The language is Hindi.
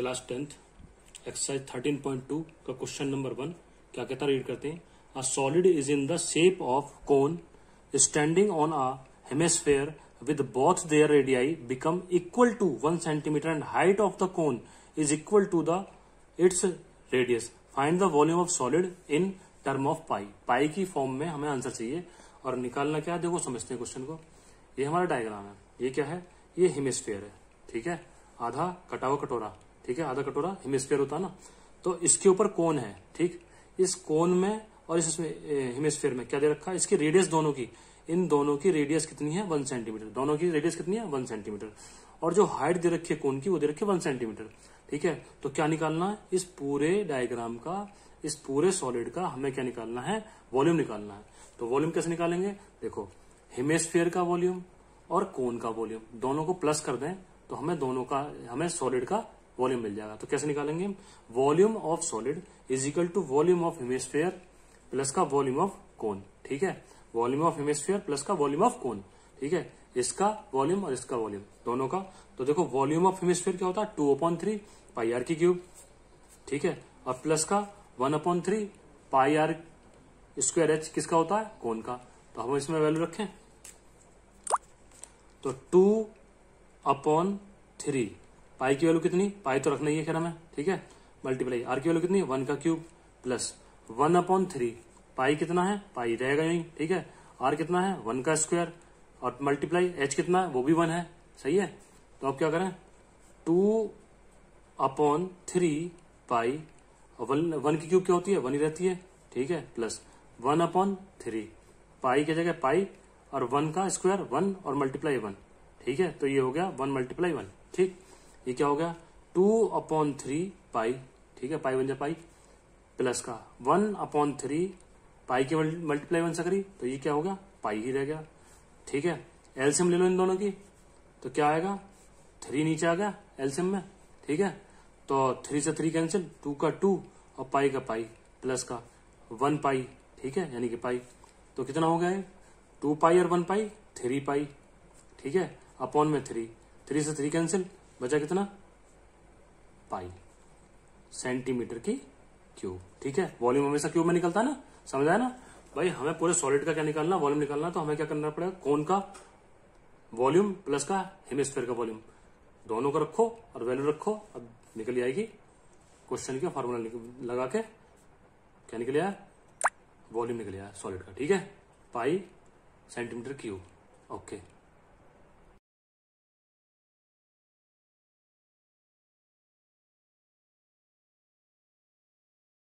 Class tenth exercise thirteen point two का क्वेश्चन नंबर वन क्या कहता रीड करते हैं। A solid is in the shape of cone standing on a hemisphere with both their radii become equal to 1 centimeter and height of the cone is equal to the, its radius. Find the volume of solid in term of pi. Pi की फॉर्म में हमें आंसर चाहिए। और निकालना क्या है? देखो, समझते हैं क्वेश्चन को। ये हमारा डायग्राम है। ये क्या है? ये हिमेस्फेयर है। ठीक है? आधा कटा हुआ कटोरा। ठीक है? आधा कटोरा हिमेस्फेयर होता है ना? तो इसके ऊपर कोन है, ठीक? इस कोन में और इस हिमेस्फेयर में क्या दे रखा है? इसकी रेडियस दोनों की। इन दोनों की रेडियस कितनी है? वन सेंटीमीटर दोनों की रेडियस कितनी है? वन सेंटीमीटर और जो हाइट दे रखी है कोन की, वो दे रखी है वन सेंटीमीटर ठीक है? तो क्या निकालना है? इस पूरे डायग्राम का, इस पूरे सॉलिड का हमें क्या निकालना है? वॉल्यूम निकालना है। तो वॉल्यूम कैसे निकालेंगे? देखो हिमेस्फेयर का वॉल्यूम और कोन का वॉल्यूम दोनों को प्लस कर दें तो हमें दोनों का, हमें सॉलिड का वॉल्यूम मिल जाएगा। तो कैसे निकालेंगे volume of solid is equal to volume of hemisphere plus का वॉल्यूम ऑफ़ कोन, ठीक है? वॉल्यूम ऑफ़ हेमिस्फीयर प्लस का वॉल्यूम ऑफ़ कोन, ठीक है? इसका वॉल्यूम और इसका वॉल्यूम, दोनों का। तो देखो, वॉल्यूम ऑफ़ हेमिस्फीयर क्या होता है? Two upon three pi r की क्यूब, ठीक है? और प्लस का one upon three pi r square h किसका होता है? कोन का। तो हम इसमें वैल्यू रखें। तो टू अपॉन थ्री पाई की वैल्यू कितनी? पाई तो रखना ही है, खैर हमें। ठीक है? मल्टीप्लाई आर की वैल्यू कितनी? वन का cube plus one upon three. Pi कितना है? पाई रहेगा यही। ठीक है? आर कितना है? वन का स्क्वायर। और मल्टीप्लाई एच कितना है? वो भी वन है। सही है? तो आप क्या करें? Two upon three pi. One one की क्यूब क्या होती है? वन ही रहती है। ठीक है? Plus one upon three. Pi की जगह पाई और वन का स्क्वायर वन और मल्टीप्लाई वन। ठीक है? तो ये हो गया वन मल्टीप्लाई वन। ठीक? ये क्या हो गया? टू अपॉन थ्री पाई, ठीक है, पाई वन जा पाई, प्लस का। वन अपॉन थ्री पाई की मल्टीप्लाई वन सकरी तो ये क्या होगा पाई ही रह गया, ठीक है। एल्सियम ले लो इन दोनों की तो क्या आएगा? थ्री नीचे आ गया एल्सियम में, ठीक है। तो थ्री से थ्री कैंसिल, टू का टू और पाई का पाई, प्लस का वन पाई, ठीक है, यानी कि पाई। तो कितना हो गया टू पाई और वन पाई, थ्री पाई, ठीक है, अपॉन में थ्री। थ्री से थ्री कैंसिल बचा कितना? पाई। सेंटीमीटर की क्यूब। ठीक है? वॉल्यूम हमेशा क्यूब में निकलता है ना? समझ आया ना? भाई, हमें पूरे सॉलिड का क्या निकालना? वॉल्यूम निकालना तो हमें क्या करना पड़ेगा? कौन का? वॉल्यूम प्लस का हेमिस्फेयर का वॉल्यूम। दोनों का रखो और वैल्यू रखो। अब निकल आएगी क्वेश्चन का फॉर्मूला लगा के। क्या निकल आया? वॉल्यूम निकल आया सॉलिड का। ठीक है? Pi, centimetre cube. ओके।